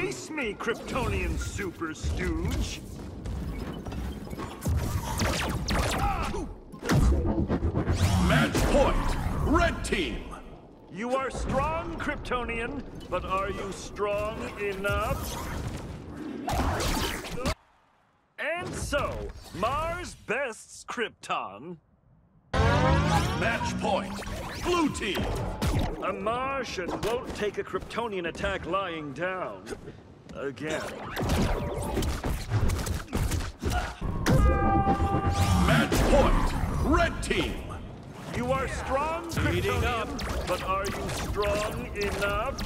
Face me, Kryptonian super stooge. Match point. Red team. You are strong, Kryptonian, but are you strong enough? And so, Mars bests Krypton. Match point. Blue team. A Martian won't take a Kryptonian attack lying down. Again. Match point. Red team. You are strong. Kryptonian, but are you strong enough?